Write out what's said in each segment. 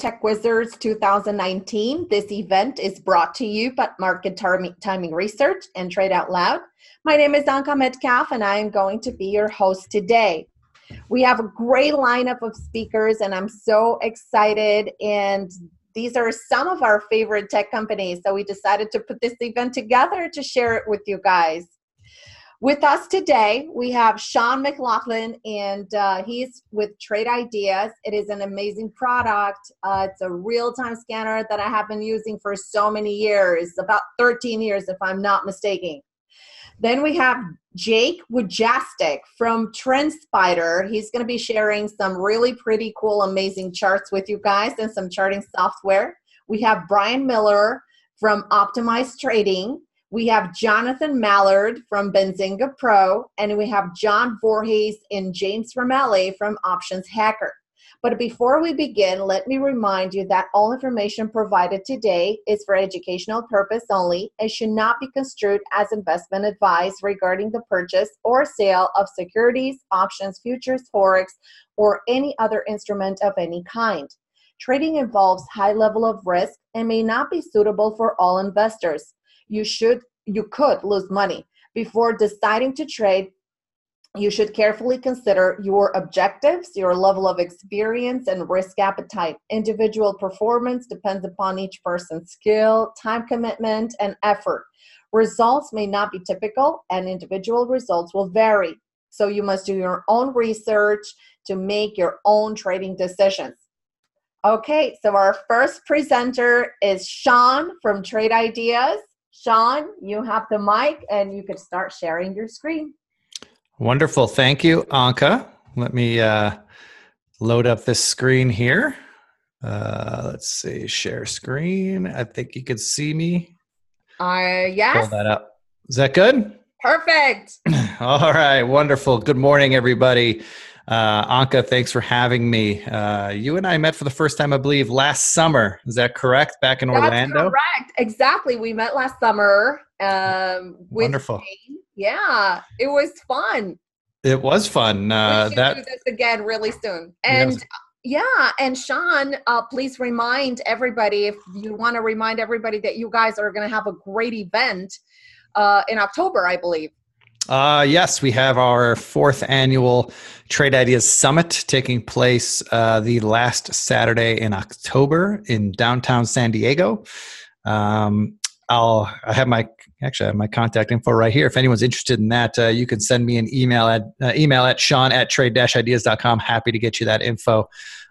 Tech Wizards 2019. This event is brought to you by Market Timing Research and Trade Out Loud. My name is Anka Metcalf, and I am going to be your host today. We have a great lineup of speakers, and I'm so excited. And these are some of our favorite tech companies. So we decided to put this event together to share it with you guys. With us today, we have Sean McLaughlin, and uh, he's with Trade Ideas. It is an amazing product. Uh, it's a real time scanner that I have been using for so many years about 13 years, if I'm not mistaken. Then we have Jake Wujastyk from TrendSpider. He's going to be sharing some really pretty cool, amazing charts with you guys and some charting software. We have Brian Miller from Optimized Trading. We have Jonathan Mallard from Benzinga Pro, and we have John Voorhees and James Romelli from Options Hacker. But before we begin, let me remind you that all information provided today is for educational purpose only and should not be construed as investment advice regarding the purchase or sale of securities, options, futures, forex, or any other instrument of any kind. Trading involves high level of risk and may not be suitable for all investors you should you could lose money before deciding to trade you should carefully consider your objectives, your level of experience, and risk appetite. Individual performance depends upon each person's skill, time commitment, and effort. Results may not be typical, and individual results will vary. So, you must do your own research to make your own trading decisions. Okay, so our first presenter is Sean from Trade Ideas. Sean, you have the mic and you can start sharing your screen. Wonderful. Thank you, Anka. Let me uh, load up this screen here. Uh, let's see, share screen. I think you can see me. Uh, yes. Pull that up. Is that good? Perfect. All right. Wonderful. Good morning, everybody. Uh, Anka, thanks for having me. Uh, you and I met for the first time, I believe, last summer. Is that correct? Back in That's Orlando? correct. Exactly. We met last summer. Um, Wonderful. Yeah, it was fun. It was fun. Uh, we should that do this again really soon. And Yes. yeah, and Sean, uh, please remind everybody if you want to remind everybody that you guys are going to have a great event uh, in October, I believe. Uh, yes, we have our fourth annual Trade Ideas Summit taking place uh, the last Saturday in October in downtown San Diego. Um, I'll I have my actually I have my contact info right here. If anyone's interested in that, uh, you can send me an email at uh, email at Sean at trade-ideas.com. Happy to get you that info.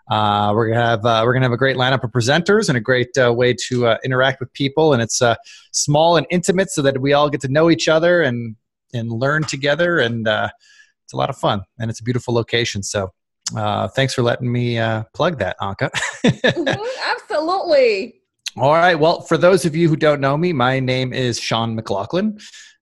Uh, we're gonna have uh, we're gonna have a great lineup of presenters and a great uh, way to uh, interact with people, and it's uh, small and intimate, so that we all get to know each other and and learn together, and uh, it's a lot of fun, and it's a beautiful location. So, uh, thanks for letting me uh, plug that, Anka. Mhm, absolutely. All right. Well, for those of you who don't know me, my name is Sean McLaughlin.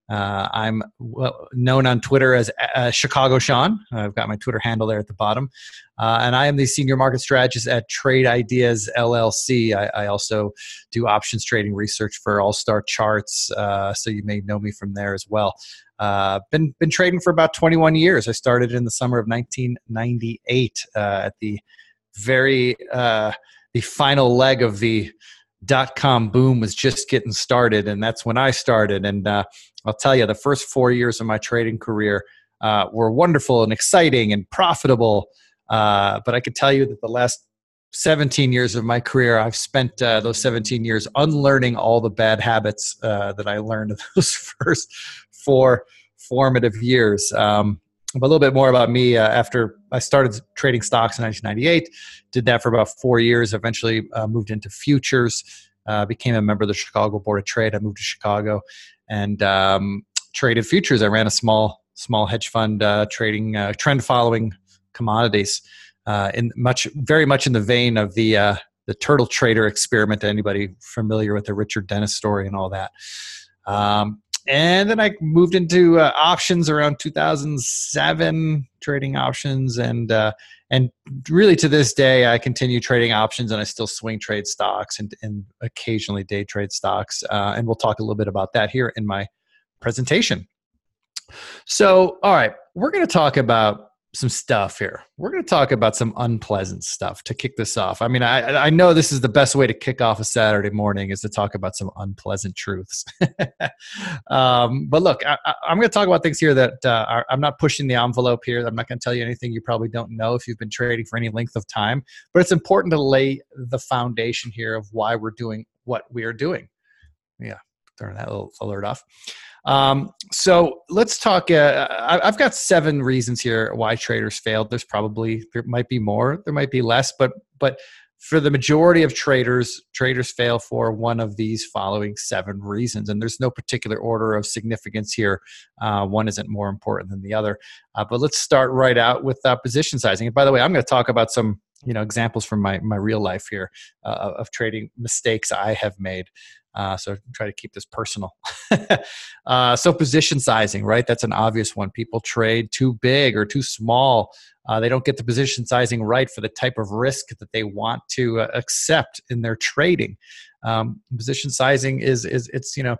Uh, I'm well, known on Twitter as uh, Chicago Sean. I've got my Twitter handle there at the bottom. Uh, and I am the senior market strategist at Trade Ideas LLC. I, I also do options trading research for All Star Charts, uh, so you may know me from there as well. Uh, been been trading for about 21 years. I started in the summer of 1998 uh, at the very uh, the final leg of the dot com boom was just getting started, and that's when I started. And uh, I'll tell you, the first four years of my trading career uh, were wonderful and exciting and profitable. Uh, but I could tell you that the last 17 years of my career, I've spent uh, those 17 years unlearning all the bad habits uh, that I learned in those first four formative years. Um, a little bit more about me. Uh, after I started trading stocks in 1998, did that for about four years. Eventually, uh, moved into futures. Uh, became a member of the Chicago Board of Trade. I moved to Chicago and um, traded futures. I ran a small small hedge fund uh, trading trend following commodities. Uh, in much very much in the vein of the uh, the turtle trader experiment. Anybody familiar with the Richard Dennis story and all that? Um, and then I moved into uh, options around 2007, trading options, and uh, and really to this day, I continue trading options, and I still swing trade stocks and, and occasionally day trade stocks. Uh, and we'll talk a little bit about that here in my presentation. So, all right, we're going to talk about some stuff here. We're going to talk about some unpleasant stuff to kick this off. I mean, I, I know this is the best way to kick off a Saturday morning is to talk about some unpleasant truths. um, but look, I, am going to talk about things here that uh, are, I'm not pushing the envelope here. I'm not going to tell you anything you probably don't know if you've been trading for any length of time. But it's important to lay the foundation here of why we're doing what we are doing. Yeah, turn that little alert off. Um, so let's talk. Uh, I've got seven reasons here why traders failed. There's probably there might be more, there might be less, but but for the majority of traders, traders fail for one of these following seven reasons, and there's no particular order of significance here. Uh, one isn't more important than the other. Uh, but let's start right out with uh, position sizing. And by the way, I'm going to talk about some you know examples from my my real life here uh, of trading mistakes I have made. Uh, so try to keep this personal. uh, so position sizing, right? That's an obvious one. People trade too big or too small. Uh, they don't get the position sizing right for the type of risk that they want to uh, accept in their trading. Um, position sizing is is it's you know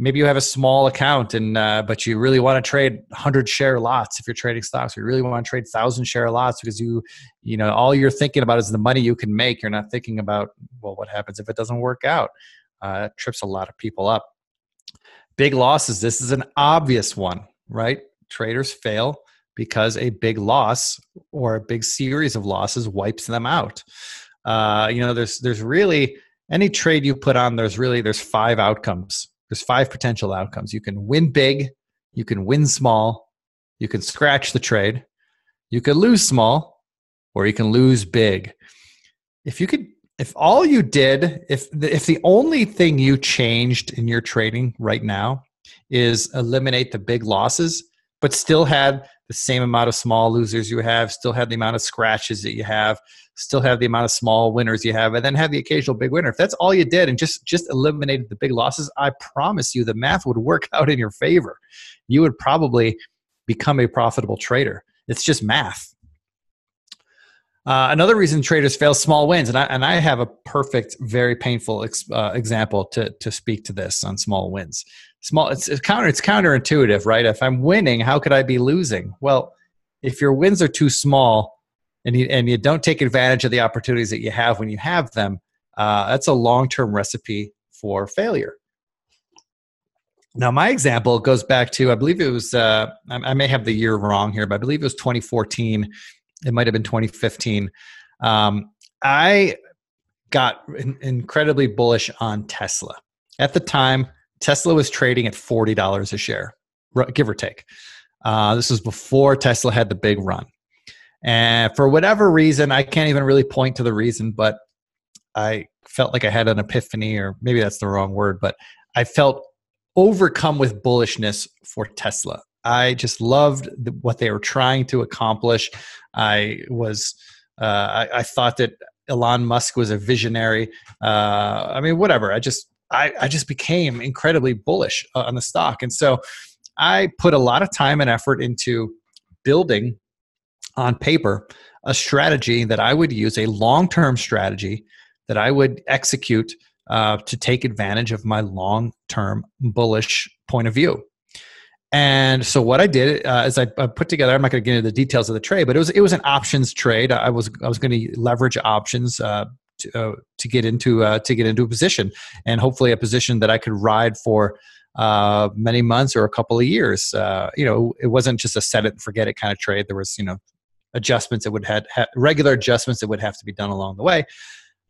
maybe you have a small account and uh, but you really want to trade 100 share lots if you're trading stocks you really want to trade 1000 share lots because you you know all you're thinking about is the money you can make you're not thinking about well what happens if it doesn't work out uh, trips a lot of people up big losses this is an obvious one right traders fail because a big loss or a big series of losses wipes them out uh, you know there's there's really any trade you put on there's really there's five outcomes there's five potential outcomes. You can win big, you can win small, you can scratch the trade, you could lose small, or you can lose big. If you could if all you did if the, if the only thing you changed in your trading right now is eliminate the big losses but still had the same amount of small losers you have, still had the amount of scratches that you have, still have the amount of small winners you have, and then have the occasional big winner. If that's all you did and just just eliminated the big losses, I promise you the math would work out in your favor. You would probably become a profitable trader. It's just math. Uh, another reason traders fail small wins, and I, and I have a perfect, very painful ex, uh, example to, to speak to this on small wins. Small it's, it's counter it's counterintuitive right? If i'm winning how could i be losing? Well if your wins are too small and you and you don't take advantage of the opportunities that you have when you have them uh, that's a long-term recipe for failure. Now my example goes back to i believe it was uh, I, I, may have the year wrong here but i believe it was 2014 it might have been 2015 um, i got in, incredibly bullish on tesla at the time Tesla was trading at $40 a share, give or take. Uh, this was before Tesla had the big run. And for whatever reason, I can't even really point to the reason, but I felt like I had an epiphany, or maybe that's the wrong word, but I felt overcome with bullishness for Tesla. I just loved the, what they were trying to accomplish. I was, uh, I, I, thought that Elon Musk was a visionary. Uh, I mean, whatever. I just I, I just became incredibly bullish uh, on the stock. And so I put a lot of time and effort into building on paper a strategy that I would use, a long term strategy that I would execute uh, to take advantage of my long term bullish point of view. And so what I did uh, is I, I, put together. I'm not going to get into the details of the trade, but it was it was an options trade. I was I was going to leverage options uh, to, uh, to get into uh, to get into a position, and hopefully a position that I could ride for uh, many months or a couple of years. Uh, you know, it wasn't just a set it and forget it kind of trade. There was you know adjustments that would have regular adjustments that would have to be done along the way.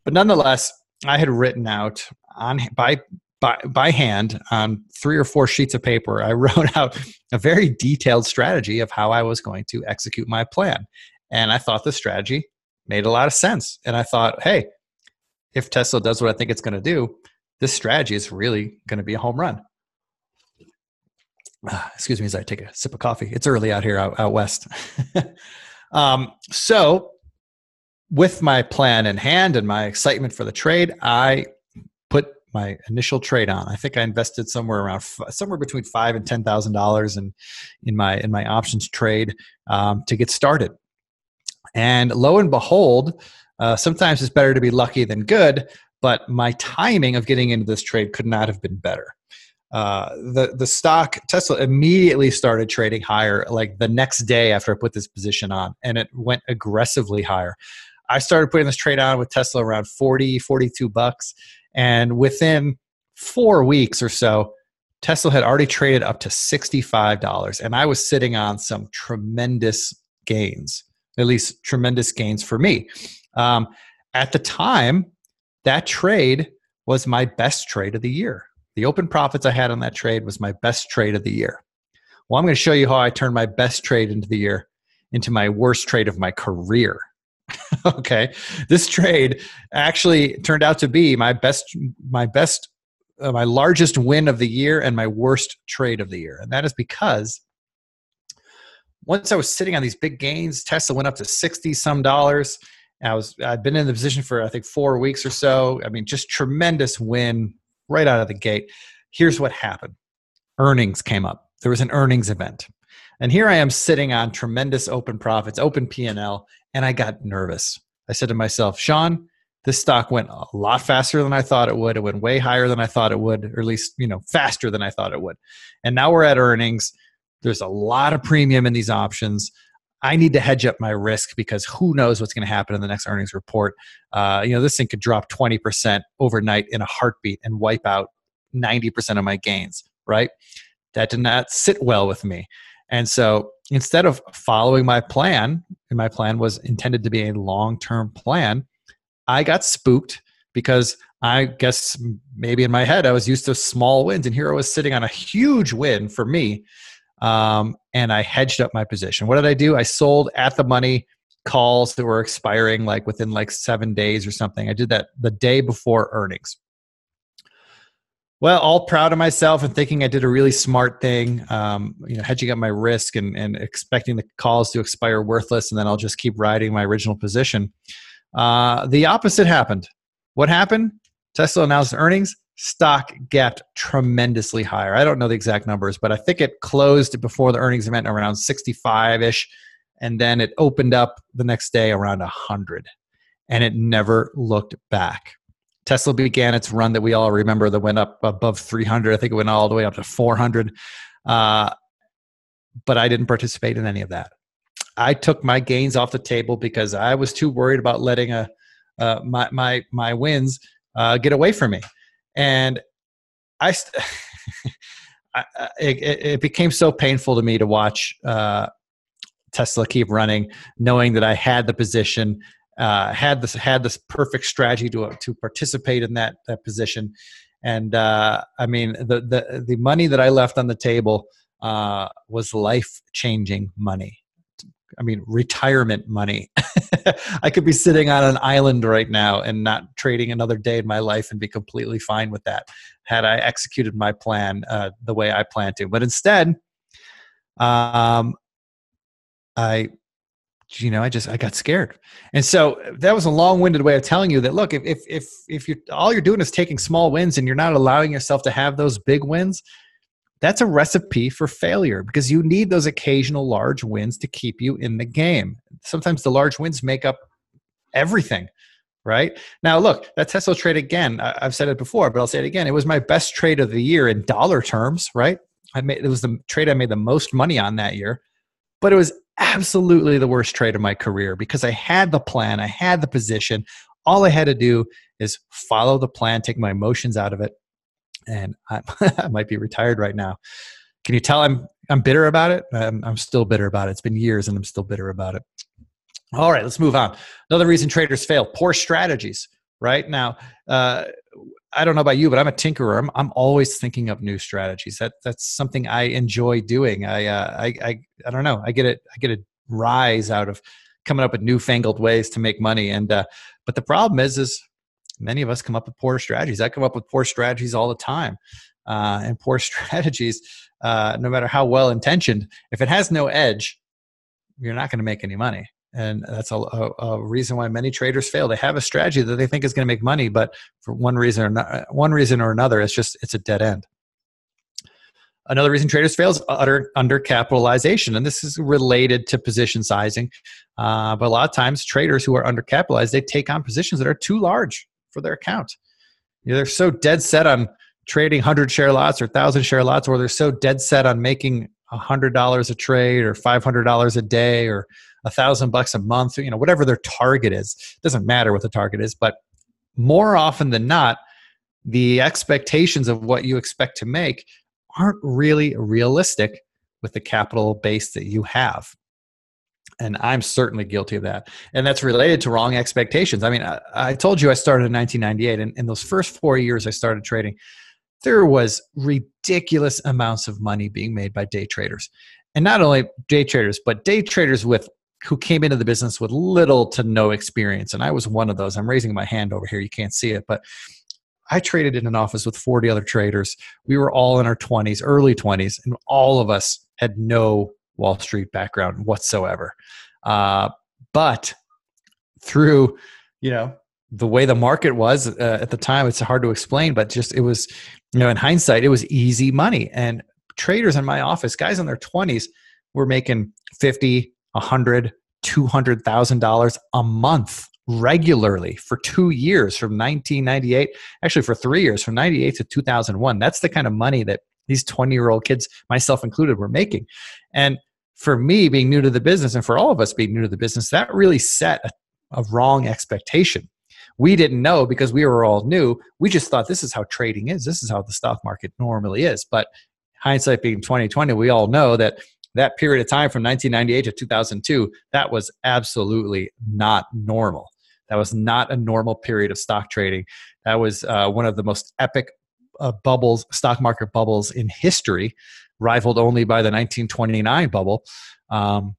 But nonetheless, I had written out on by by, by hand on three or four sheets of paper, I wrote out a very detailed strategy of how I was going to execute my plan. And I thought the strategy made a lot of sense. And I thought, hey, if Tesla does what I think it's going to do, this strategy is really going to be a home run. Uh, excuse me as I take a sip of coffee. It's early out here out, out west. um, so, with my plan in hand and my excitement for the trade, I my initial trade on. I think I invested somewhere around somewhere between five and ten thousand dollars in in my in my options trade um, to get started. And lo and behold, uh, sometimes it's better to be lucky than good, but my timing of getting into this trade could not have been better. uh, the the stock Tesla immediately started trading higher like the next day after I put this position on, and it went aggressively higher. I started putting this trade on with Tesla around 40, 42 bucks, and within four weeks or so, Tesla had already traded up to $65, and I was sitting on some tremendous gains, at least tremendous gains for me. Um, at the time, that trade was my best trade of the year. The open profits I had on that trade was my best trade of the year. Well, I'm going to show you how I turned my best trade into the year into my worst trade of my career. okay. This trade actually turned out to be my best my best uh, my largest win of the year and my worst trade of the year. And that is because once I was sitting on these big gains, Tesla went up to 60 some dollars. I was I'd been in the position for I think 4 weeks or so. I mean just tremendous win right out of the gate. Here's what happened earnings came up. There was an earnings event. And here I am sitting on tremendous open profits, open P&L, and I got nervous. I said to myself, Sean, this stock went a lot faster than I thought it would. It went way higher than I thought it would, or at least, you know, faster than I thought it would. And now we're at earnings. There's a lot of premium in these options. I need to hedge up my risk because who knows what's going to happen in the next earnings report. Uh, you know, this thing could drop 20% overnight in a heartbeat and wipe out 90% of my gains, right? That did not sit well with me. And so instead of following my plan, and my plan was intended to be a long term plan, I got spooked because I guess maybe in my head I was used to small wins, and here I was sitting on a huge win for me um, and I hedged up my position. What did I do? I sold at the money calls that were expiring like within like seven days or something. I did that the day before earnings. Well, all proud of myself and thinking I did a really smart thing, um, you know, hedging up my risk and, and expecting the calls to expire worthless, and then I'll just keep riding my original position. Uh, the opposite happened. What happened? Tesla announced earnings stock gapped tremendously higher. I don't know the exact numbers, but I think it closed before the earnings event around 65 ish. And then it opened up the next day around 100. And it never looked back. Tesla began its run that we all remember that went up above 300. I think it went all the way up to 400. Uh, but I didn't participate in any of that. I took my gains off the table because I was too worried about letting a, uh, my, my, my wins uh, get away from me and I, I it, it, became so painful to me to watch uh, Tesla keep running, knowing that I had the position, uh, had this had this perfect strategy to to participate in that that position, and uh, I mean the the the money that I left on the table uh, was life changing money. I mean, retirement money. I could be sitting on an island right now and not trading another day in my life and be completely fine with that had I executed my plan uh, the way I planned to. But instead, um, I, you know, I just I got scared, and so uh, that was a long-winded way of telling you that. Look, if if if if you all you're doing is taking small wins and you're not allowing yourself to have those big wins, that's a recipe for failure because you need those occasional large wins to keep you in the game. Sometimes the large wins make up everything, right? Now, look, that Tesla trade again, I've said it before, but I'll say it again. It was my best trade of the year in dollar terms, right? I made it was the trade I made the most money on that year, but it was absolutely the worst trade of my career because I had the plan, I had the position. All I had to do is follow the plan, take my emotions out of it, and I, I might be retired right now. Can you tell I'm I'm bitter about it? I'm, I'm still bitter about it. It's been years, and I'm still bitter about it. All right, let's move on. Another reason traders fail: poor strategies. Right now, uh, I don't know about you, but I'm a tinkerer. I'm, I'm always thinking up new strategies. That that's something I enjoy doing. I, uh, I I I don't know. I get it. I get a rise out of coming up with newfangled ways to make money. And uh, but the problem is, is many of us come up with poor strategies. I come up with poor strategies all the time. Uh, and poor strategies, uh, no matter how well intentioned, if it has no edge, you're not going to make any money. And that's a, a, a, reason why many traders fail. They have a strategy that they think is going to make money, but for one reason or not, one reason or another, it's just it's a dead end. Another reason traders fail is utter undercapitalization, and this is related to position sizing. Uh, but a lot of times, traders who are undercapitalized they take on positions that are too large for their account. You know, they're so dead set on trading 100 share lots or 1000 share lots or they're so dead set on making $100 a trade or $500 a day or a thousand bucks a month you know whatever their target is It doesn't matter what the target is but more often than not the expectations of what you expect to make aren't really realistic with the capital base that you have. And i'm certainly guilty of that. And that's related to wrong expectations. I mean i, I told you i started in 1998 and in those first four years i started trading there was ridiculous amounts of money being made by day traders. And not only day traders but day traders with who came into the business with little to no experience and i was one of those. I'm raising my hand over here you can't see it but i traded in an office with 40 other traders. We were all in our 20s early 20s and all of us had no wall street background whatsoever. Uh, but through you know the way the market was uh, at the time it's hard to explain but just it was you know in hindsight it was easy money. And traders in my office guys in their 20s were making 50 100 $200,000 a month regularly for 2 years from 1998 actually for 3 years from 98 to 2001 that's the kind of money that these 20 year old kids myself included were making. And for me being new to the business and for all of us being new to the business that really set a, a wrong expectation. We didn't know because we were all new. We just thought this is how trading is. This is how the stock market normally is. But hindsight being 2020 we all know that that period of time from 1998 to 2002 that was absolutely not normal. That was not a normal period of stock trading. That was uh, one of the most epic uh, bubbles stock market bubbles in history rivaled only by the 1929 bubble. Um,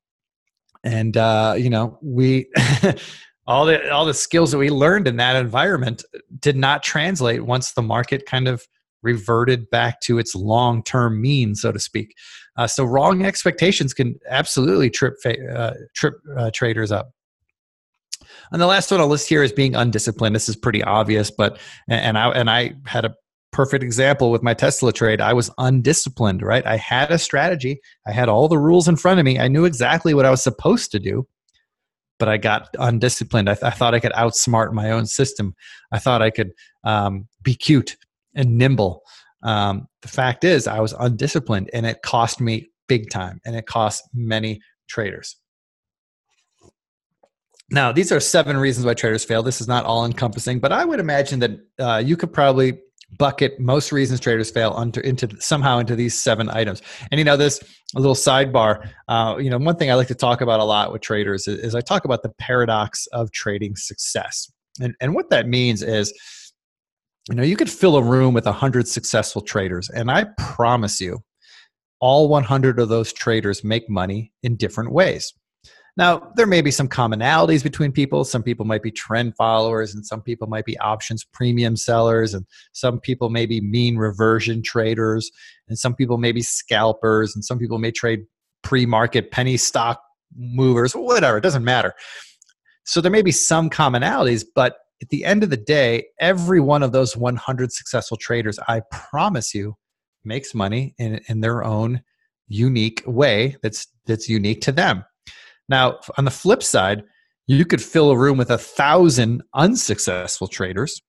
and uh, you know we all the all the skills that we learned in that environment did not translate once the market kind of reverted back to its long term mean, so to speak. Uh, so wrong expectations can absolutely trip uh, trip uh, traders up. And the last one I'll list here is being undisciplined. This is pretty obvious, but and I and I had a perfect example with my Tesla trade. I was undisciplined, right? I had a strategy. I had all the rules in front of me. I knew exactly what I was supposed to do, but I got undisciplined. I, th- I thought I could outsmart my own system. I thought I could um, be cute and nimble. Um, the fact is, I was undisciplined and it cost me big time and it cost many traders. Now, these are seven reasons why traders fail. This is not all encompassing, but I would imagine that uh, you could probably bucket most reasons traders fail under, into somehow into these seven items. And you know, this a little sidebar. Uh, you know, one thing I like to talk about a lot with traders is, is I talk about the paradox of trading success, and and what that means is you know you could fill a room with 100 successful traders and i promise you all 100 of those traders make money in different ways. Now there may be some commonalities between people. Some people might be trend followers and some people might be options premium sellers and some people may be mean reversion traders and some people may be scalpers and some people may trade pre-market penny stock movers whatever it doesn't matter. So there may be some commonalities but at the end of the day, every one of those 100 successful traders, I promise you, makes money in, in their own unique way that's that's unique to them. Now, on the flip side, you could fill a room with a thousand unsuccessful traders,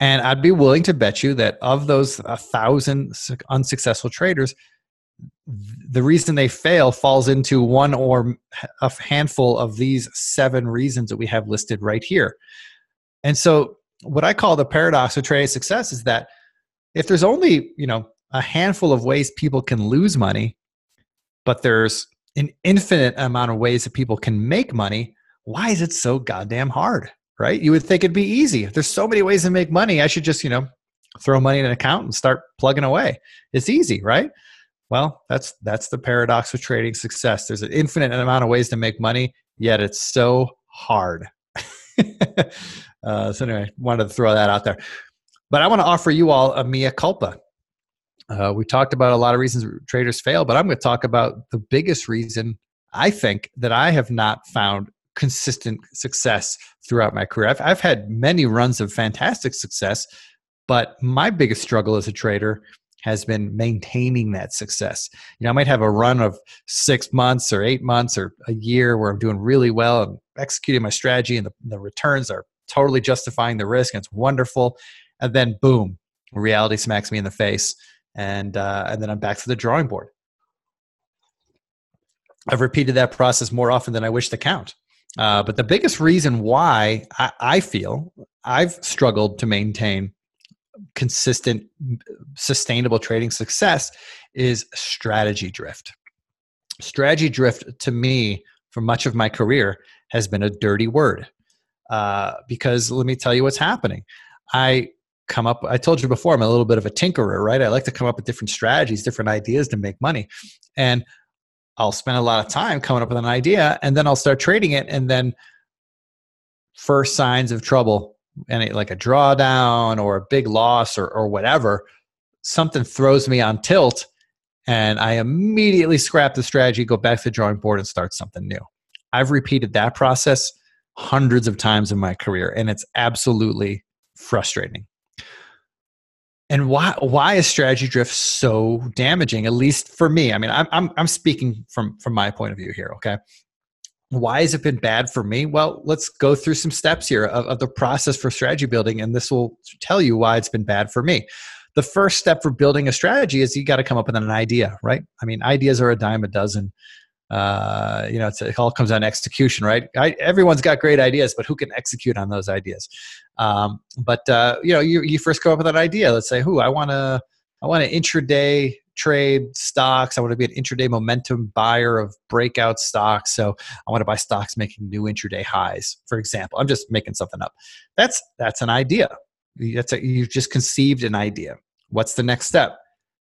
and I'd be willing to bet you that of those a thousand unsuccessful traders, the reason they fail falls into one or a handful of these seven reasons that we have listed right here. And so what I call the paradox of trading success is that if there's only, you know, a handful of ways people can lose money, but there's an infinite amount of ways that people can make money, why is it so goddamn hard? Right? You would think it'd be easy. If there's so many ways to make money, I should just, you know, throw money in an account and start plugging away. It's easy, right? Well, that's that's the paradox of trading success. There's an infinite amount of ways to make money, yet it's so hard. Uh, so anyway, I wanted to throw that out there. But I want to offer you all a mea culpa. Uh, we talked about a lot of reasons traders fail, but I'm going to talk about the biggest reason I think that I have not found consistent success throughout my career. I've, I've had many runs of fantastic success, but my biggest struggle as a trader has been maintaining that success. You know, I might have a run of six months or eight months or a year where I'm doing really well and executing my strategy, and the, the returns are totally justifying the risk and it's wonderful and then boom reality smacks me in the face, and uh, and then I'm back to the drawing board. I've repeated that process more often than I wish to count. Uh, but the biggest reason why I, I feel I've struggled to maintain consistent, sustainable trading success is strategy drift. Strategy drift to me, for much of my career, has been a dirty word. Uh, because let me tell you what's happening. I come up, I told you before, I'm a little bit of a tinkerer, right? I like to come up with different strategies, different ideas to make money. And I'll spend a lot of time coming up with an idea and then I'll start trading it. And then, first signs of trouble, any like a drawdown or a big loss or, or whatever, something throws me on tilt and I immediately scrap the strategy, go back to the drawing board and start something new. I've repeated that process hundreds of times in my career and it's absolutely frustrating. And why why is strategy drift so damaging? At least for me. I mean, I'm I'm, I'm speaking from from my point of view here. Okay, why has it been bad for me? Well, let's go through some steps here of, of the process for strategy building, and this will tell you why it's been bad for me. The first step for building a strategy is you got to come up with an idea, right? I mean, ideas are a dime a dozen. Uh, you know, it all comes down to execution, right? I, everyone's got great ideas, but who can execute on those ideas? Um, but uh, you know, you, you first come up with an idea. Let's say, who I want to, I want to intraday trade stocks. I want to be an intraday momentum buyer of breakout stocks. So I want to buy stocks making new intraday highs, for example. I'm just making something up. That's that's an idea. That's a, you've just conceived an idea. What's the next step?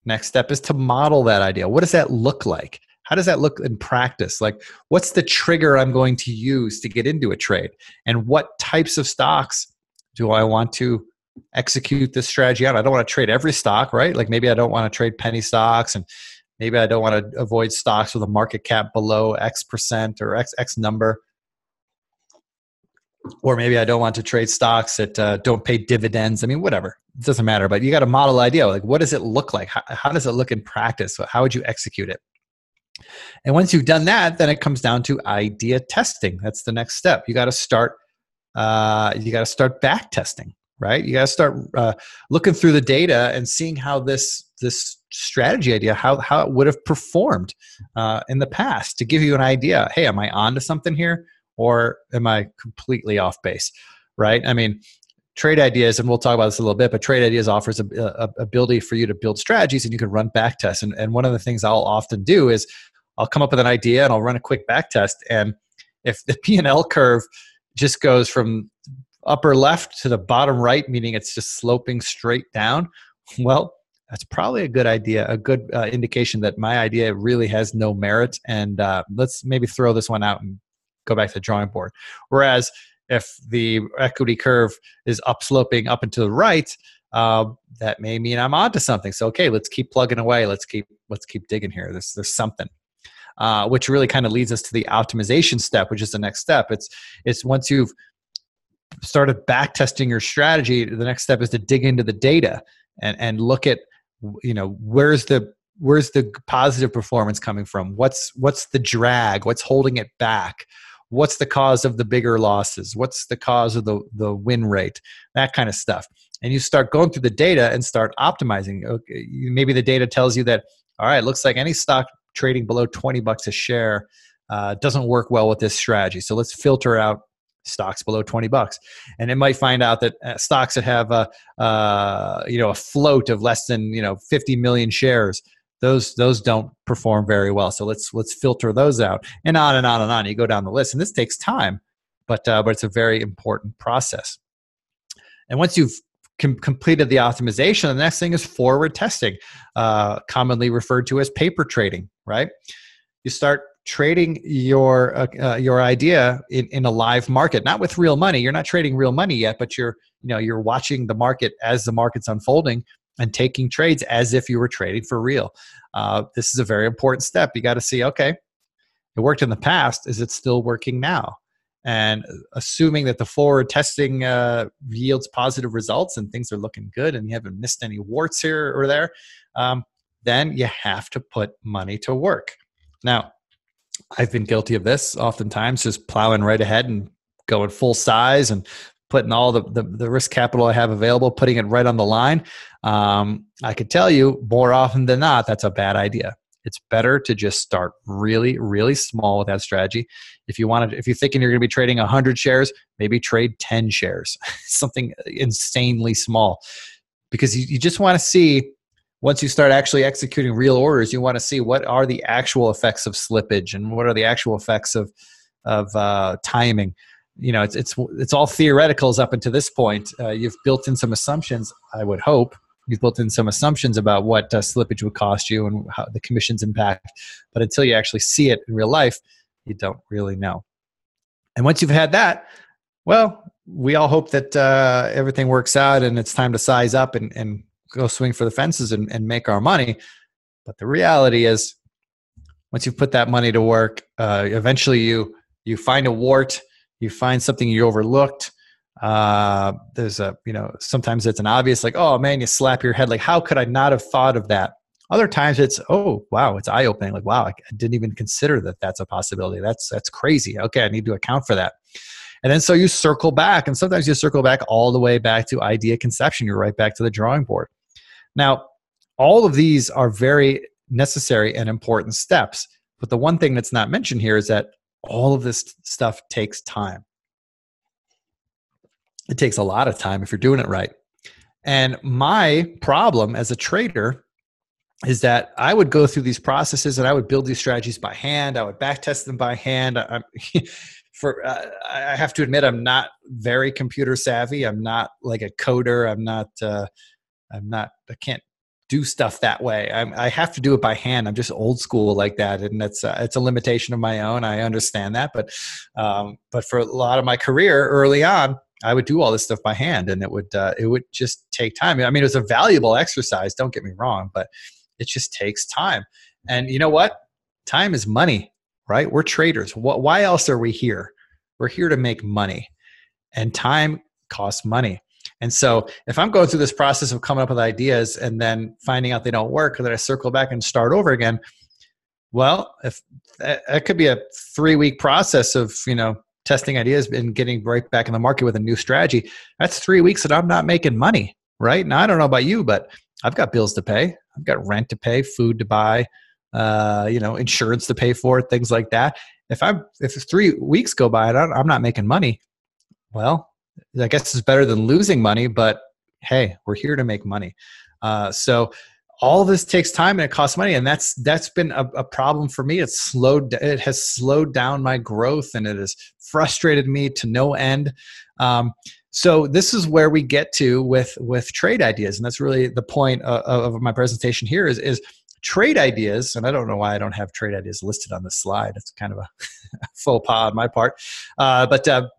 Next step is to model that idea. What does that look like? How does that look in practice? Like, what's the trigger I'm going to use to get into a trade? And what types of stocks do I want to execute this strategy on I don't want to trade every stock, right? Like maybe I don't want to trade penny stocks and maybe I don't want to avoid stocks with a market cap below X percent or X X number. Or maybe I don't want to trade stocks that uh, don't pay dividends. I mean, whatever. It doesn't matter. But you got a model idea. Like, what does it look like? How, how does it look in practice? How would you execute it? And once you've done that, then it comes down to idea testing. That's the next step. You got to start. Uh, you got to start back testing right? You got to start uh, looking through the data and seeing how this this strategy idea how how it would have performed uh, in the past to give you an idea. Hey, am I onto something here, or am I completely off base? Right? I mean. Trade ideas, and we'll talk about this a little bit, but trade ideas offers a, a, ability for you to build strategies and you can run back tests. And, and one of the things I'll often do is I'll come up with an idea and I'll run a quick back test. And if the P and L curve just goes from upper left to the bottom right, meaning it's just sloping straight down, well, that's probably a good idea, a good uh, indication that my idea really has no merit. And uh, let's maybe throw this one out and go back to the drawing board. Whereas if the equity curve is upsloping up and to the right, uh, that may mean I'm onto something. So okay, let's keep plugging away. Let's keep let's keep digging here. There's there's something. Uh, which really kind of leads us to the optimization step, which is the next step. It's it's once you've started back testing your strategy, the next step is to dig into the data and, and look at, you know, where's the where's the positive performance coming from? What's what's the drag? What's holding it back? What's the cause of the bigger losses? What's the cause of the, the win rate? That kind of stuff. And you start going through the data and start optimizing. Okay, maybe the data tells you that, all right, looks like any stock trading below 20 bucks a share uh, doesn't work well with this strategy. So let's filter out stocks below 20 bucks. And it might find out that uh, stocks that have a uh, you know a float of less than you know 50 million shares those those don't perform very well. So let's let's filter those out. And on and on and on. You go down the list and this takes time but uh, but it's a very important process. And once you've com- completed the optimization. The next thing is forward testing uh, commonly referred to as paper trading right? You start trading your uh, uh, your idea in, in a live market not with real money. You're not trading real money yet but you're you know you're watching the market as the market's unfolding and taking trades as if you were trading for real. Uh, this is a very important step. You got to see okay it worked in the past. Is it still working now and assuming that the forward testing uh, yields positive results and things are looking good and you haven't missed any warts here or there um, then you have to put money to work now I've been guilty of this oftentimes, just plowing right ahead and going full size and putting all the, the, the risk capital I have available, putting it right on the line, um, I could tell you more often than not, that's a bad idea. It's better to just start really, really small with that strategy. If you want to, if you're thinking you're going to be trading 100 shares, maybe trade 10 shares, something insanely small, because you, you just want to see once you start actually executing real orders, you want to see what are the actual effects of slippage and what are the actual effects of of uh, timing. You know, it's it's it's all theoreticals up until this point. Uh, you've built in some assumptions. I would hope you've built in some assumptions about what uh, slippage would cost you and how the commissions impact. But until you actually see it in real life, you don't really know. And once you've had that, well, we all hope that uh, everything works out and it's time to size up and, and go swing for the fences and, and make our money. But the reality is, once you put that money to work, uh, eventually you you find a wart, you find something you overlooked. Uh, there's a you know sometimes it's an obvious like oh man you slap your head like how could I not have thought of that. Other times it's oh wow it's eye opening like wow I didn't even consider that that's a possibility. That's that's crazy. Okay, I need to account for that. And then so you circle back, and sometimes you circle back all the way back to idea conception. You're right back to the drawing board. Now, all of these are very necessary and important steps. But the one thing that's not mentioned here is that all of this stuff takes time. It takes a lot of time if you're doing it right. And my problem as a trader is that I would go through these processes and I would build these strategies by hand. I would backtest them by hand. I, for uh, I have to admit, I'm not very computer savvy. I'm not like a coder. I'm not. Uh, I'm not. I can't do stuff that way. I'm, i have to do it by hand. I'm just old school like that, and that's uh, it's a limitation of my own. I understand that, but um, but for a lot of my career early on, I would do all this stuff by hand, and it would uh, it would just take time. I mean, it was a valuable exercise. Don't get me wrong, but it just takes time. And you know what? Time is money, right? We're traders. What, why else are we here? We're here to make money, and time costs money. And so if I'm going through this process of coming up with ideas and then finding out they don't work, or that I circle back and start over again, well, if that could be a three week process of you know testing ideas and getting right back in the market with a new strategy. That's three weeks that I'm not making money, right? Now I don't know about you, but I've got bills to pay. I've got rent to pay, food to buy, uh, you know, insurance to pay for, things like that. If I'm if three weeks go by and I'm not making money, well, I guess it's better than losing money, but hey, we're here to make money. Uh, so all this takes time and it costs money, and that's that's been a, a, problem for me. It's slowed. It has slowed down my growth, and it has frustrated me to no end. Um, so this is where we get to with with trade ideas, and that's really the point of, of my presentation here. Is is trade ideas, and I don't know why I don't have trade ideas listed on this slide. It's kind of a faux pas on my part, uh, but. Uh,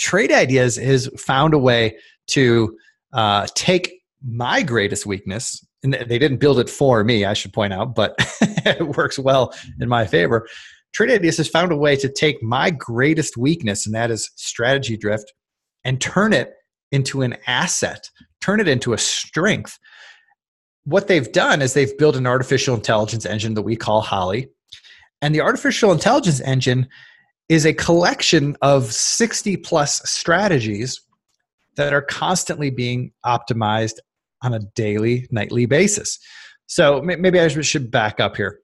Trade Ideas has found a way to uh, take my greatest weakness, and they didn't build it for me, I should point out, but it works well in my favor. Trade Ideas has found a way to take my greatest weakness, and that is strategy drift, and turn it into an asset, turn it into a strength. What they've done is they've built an artificial intelligence engine that we call Holly. And the artificial intelligence engine is a collection of 60 plus strategies that are constantly being optimized on a daily, nightly basis. So maybe I should back up here.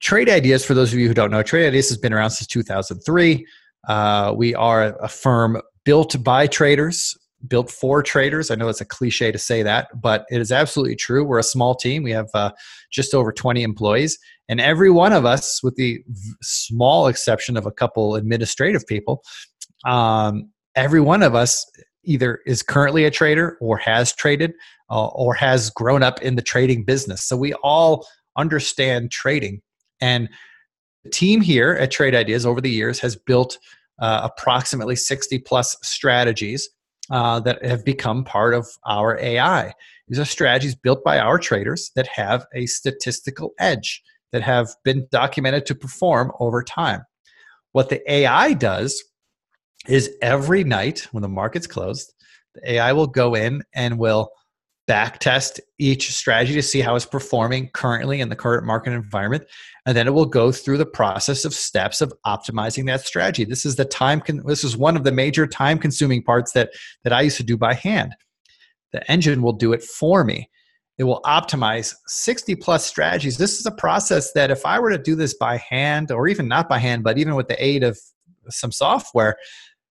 Trade Ideas, for those of you who don't know, Trade Ideas has been around since 2003. Uh, we are a firm built by traders, built for traders. I know it's a cliche to say that, but it is absolutely true. We're a small team. We have uh, just over 20 employees, and every one of us, with the small exception of a couple administrative people, um, every one of us either is currently a trader or has traded uh, or has grown up in the trading business. So we all understand trading. And the team here at Trade Ideas over the years has built uh, approximately 60 plus strategies uh, that have become part of our AI. These are strategies built by our traders that have a statistical edge that have been documented to perform over time. What the AI does is every night when the market's closed, the AI will go in and will back test each strategy to see how it's performing currently in the current market environment. And then it will go through the process of steps of optimizing that strategy. This is the time con- this is one of the major time consuming parts that that i used to do by hand. The engine will do it for me. It will optimize 60 plus strategies. This is a process that if i were to do this by hand or even not by hand but even with the aid of some software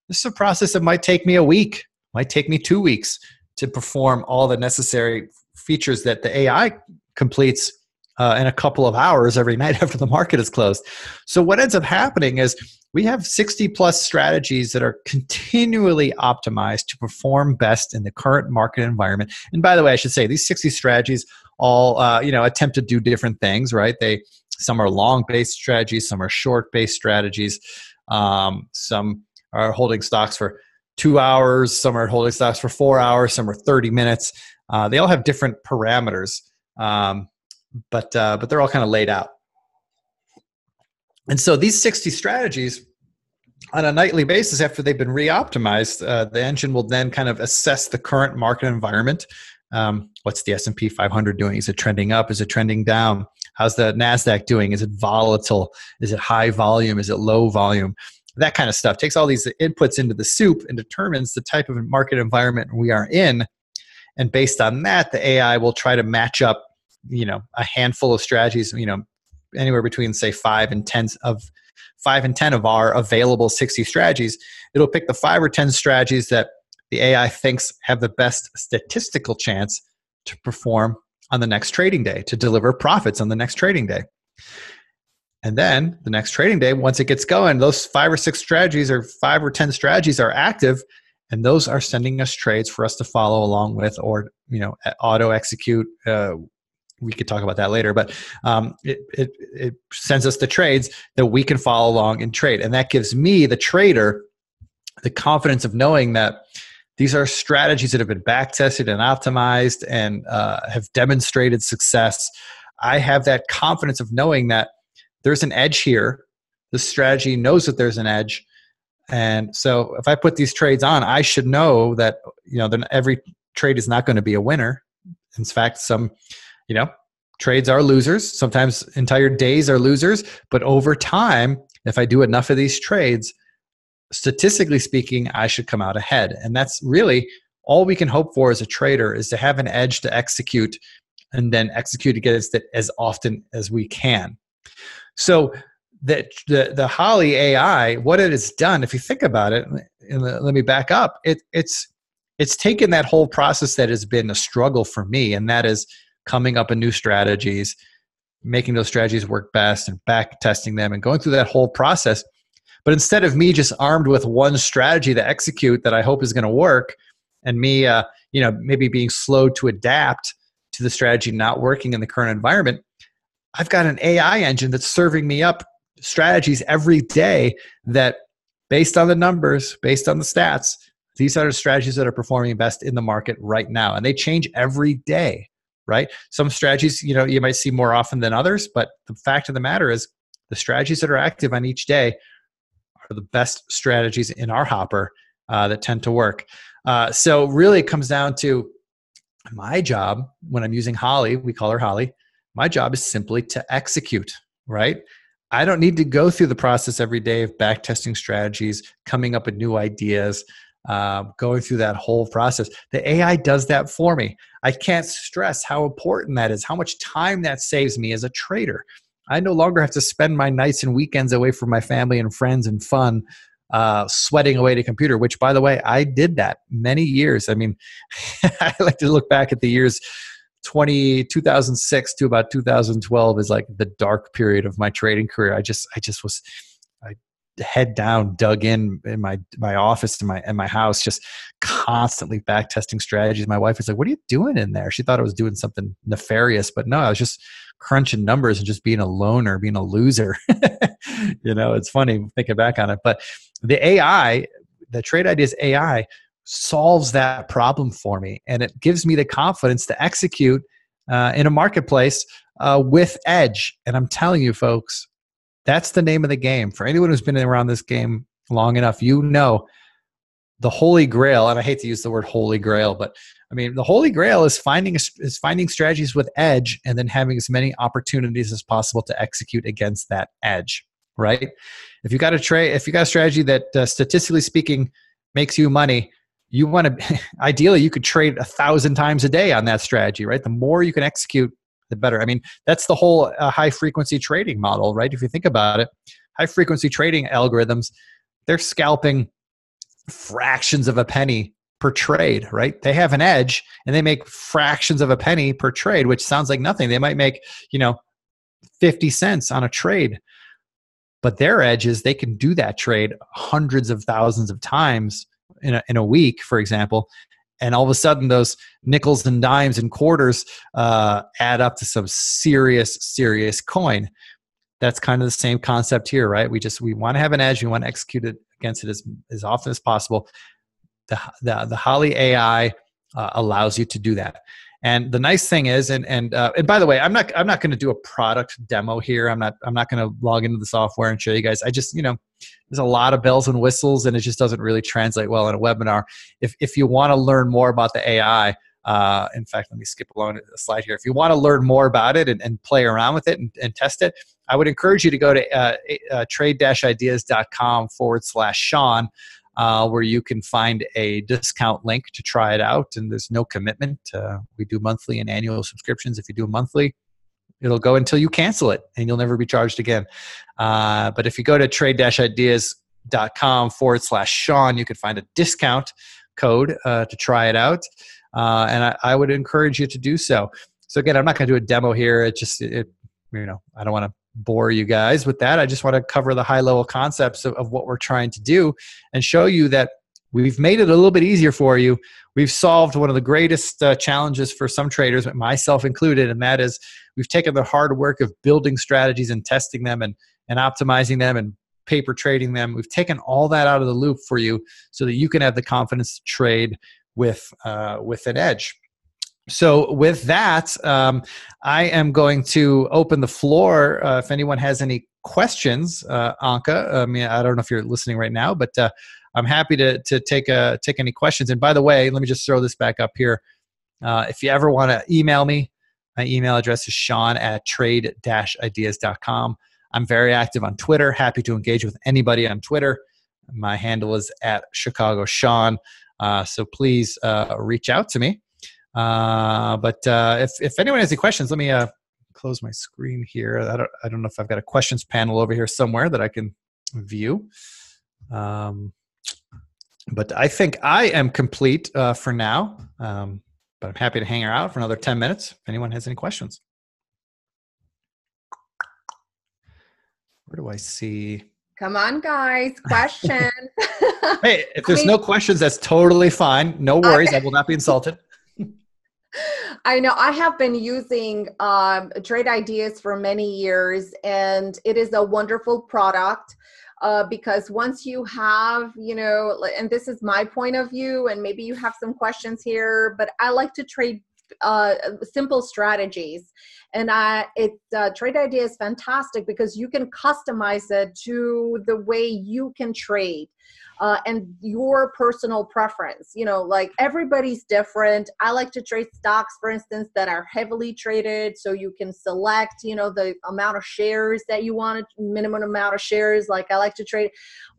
this is a process that might take me a week might take me two weeks to perform all the necessary features that the ai completes uh, in a couple of hours every night after the market is closed. So what ends up happening is we have 60 plus strategies that are continually optimized to perform best in the current market environment. And by the way, I should say these 60 strategies all uh, you know attempt to do different things, right? They some are long based strategies, some are short based strategies, um, some are holding stocks for two hours, some are holding stocks for four hours, some are 30 minutes. Uh, they all have different parameters. Um, but uh, but they're all kind of laid out. And so these 60 strategies on a nightly basis after they've been re-optimized, uh, the engine will then kind of assess the current market environment. Um, what's the S&P 500 doing? Is it trending up? Is it trending down? How's the Nasdaq doing? Is it volatile? Is it high volume? Is it low volume? That kind of stuff. Takes all these inputs into the soup and determines the type of market environment we are in. And based on that, the AI will try to match up you know a handful of strategies you know anywhere between say five and ten of five and ten of our available 60 strategies. It'll pick the five or ten strategies that the ai thinks have the best statistical chance to perform on the next trading day to deliver profits on the next trading day and then the next trading day once it gets going those five or six strategies or five or ten strategies are active and those are sending us trades for us to follow along with or you know auto execute uh, we could talk about that later, but um, it, it, it sends us the trades that we can follow along and trade. And that gives me, the trader, the confidence of knowing that these are strategies that have been back tested and optimized and uh, have demonstrated success. I have that confidence of knowing that there's an edge here. The strategy knows that there's an edge. And so if I put these trades on, I should know that, you know, then every trade is not going to be a winner. In fact, some you know, trades are losers. Sometimes entire days are losers. But over time, if I do enough of these trades, statistically speaking, I should come out ahead. And that's really all we can hope for as a trader is to have an edge to execute and then execute against it as often as we can. So the, the, the Holly AI, what it has done, if you think about it, and let me back up, it, it's, it's taken that whole process that has been a struggle for me, and that is coming up with new strategies, making those strategies work best, and back testing them and going through that whole process. But instead of me just armed with one strategy to execute that I hope is going to work, and me, uh, you know, maybe being slow to adapt to the strategy not working in the current environment, I've got an AI engine that's serving me up strategies every day that, based on the numbers, based on the stats, these are the strategies that are performing best in the market right now, and they change every day right? Some strategies, you know, you might see more often than others, but the fact of the matter is the strategies that are active on each day are the best strategies in our hopper uh, that tend to work. Uh, so really it comes down to my job when I'm using Holly, we call her Holly, my job is simply to execute, right? I don't need to go through the process every day of back testing strategies, coming up with new ideas, uh, going through that whole process. The AI does that for me. I can't stress how important that is, how much time that saves me as a trader. I no longer have to spend my nights and weekends away from my family and friends and fun, uh, sweating away to computer, which, by the way, I did that many years. I mean, I like to look back at the years 20, 2006 to about 2012 is like the dark period of my trading career. I just, I just was I head down, dug in in my my office in my in my house, just constantly back testing strategies. My wife was like, "What are you doing in there?" She thought I was doing something nefarious, but no, I was just crunching numbers and just being a loner, being a loser. you know, it's funny thinking back on it. But the AI, the Trade Ideas AI, solves that problem for me, and it gives me the confidence to execute uh, in a marketplace uh, with edge. And I'm telling you, folks, that's the name of the game. For anyone who's been around this game long enough, you know the holy grail, and I hate to use the word holy grail, but I mean the holy grail is finding is finding strategies with edge and then having as many opportunities as possible to execute against that edge. Right? If you got a trade, if you got a strategy that uh, statistically speaking makes you money, you want to ideally you could trade a thousand times a day on that strategy. Right? The more you can execute, the better. I mean that's the whole uh, high frequency trading model. Right? If you think about it, high frequency trading algorithms, they're scalping fractions of a penny per trade, right? They have an edge and they make fractions of a penny per trade, which sounds like nothing. They might make, you know, 50 cents on a trade. But their edge is they can do that trade hundreds of thousands of times in a, in a week, for example. And all of a sudden, those nickels and dimes and quarters uh, add up to some serious, serious coin. That's kind of the same concept here, right? We just we want to have an edge. We want to execute it against it as, as often as possible. The, the, the Holly AI uh, allows you to do that. And the nice thing is, and and uh, and by the way, I'm not I'm not going to do a product demo here. I'm not I'm not going to log into the software and show you guys. I just you know there's a lot of bells and whistles, and it just doesn't really translate well in a webinar. If if you want to learn more about the AI, uh, in fact, let me skip along a slide here. If you want to learn more about it and, and play around with it and, and, test it, I would encourage you to go to uh, uh, trade-ideas.com forward slash Sean, uh, where you can find a discount link to try it out. And there's no commitment. Uh, we do monthly and annual subscriptions. If you do monthly, it'll go until you cancel it and you'll never be charged again. Uh, but if you go to trade-ideas.com forward slash Sean, you can find a discount code uh, to try it out. Uh, and I, I, would encourage you to do so. So again, I'm not going to do a demo here. It just, it, you know, I don't want to bore you guys with that. I just want to cover the high level concepts of, of what we're trying to do and show you that we've made it a little bit easier for you. We've solved one of the greatest uh, challenges for some traders, myself included, and that is we've taken the hard work of building strategies and testing them and, and optimizing them and paper trading them. We've taken all that out of the loop for you so that you can have the confidence to trade with uh, with an edge. So with that, um, I am going to open the floor. Uh, if anyone has any questions, uh, Anka, I mean, I don't know if you're listening right now, but uh, I'm happy to to take a take any questions. And by the way, let me just throw this back up here. Uh, if you ever want to email me, my email address is Sean at trade-ideas.com. I'm very active on Twitter. Happy to engage with anybody on Twitter. My handle is at Chicago Sean. Uh, so please uh, reach out to me. Uh, but uh, if, if anyone has any questions, let me uh, close my screen here. I don't, I don't know if I've got a questions panel over here somewhere that I can view. Um, but I think I am complete uh, for now. Um, but I'm happy to hang out for another 10 minutes if anyone has any questions. Where do I see? Come on, guys. Questions. hey, if there's I mean, no questions, that's totally fine. No worries. I, I will not be insulted. I know I have been using um, Trade Ideas for many years, and it is a wonderful product. Uh, because once you have, you know, and this is my point of view, and maybe you have some questions here, but I like to trade uh, simple strategies and I, it uh, trade idea is fantastic because you can customize it to the way you can trade uh, and your personal preference. You know, like everybody's different. I like to trade stocks, for instance, that are heavily traded. So you can select, you know, the amount of shares that you want, minimum amount of shares. Like I like to trade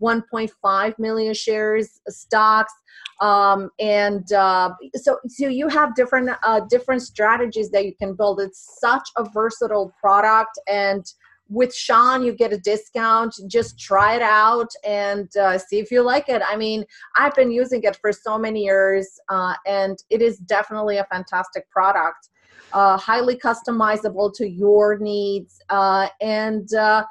1.5 million shares stocks. Um, and uh, so, so you have different uh, different strategies that you can build. It's such a versatile product, and with Sean, you get a discount. Just try it out and uh, see if you like it. I mean, I've been using it for so many years, uh, and it is definitely a fantastic product. Uh, highly customizable to your needs, uh, and uh,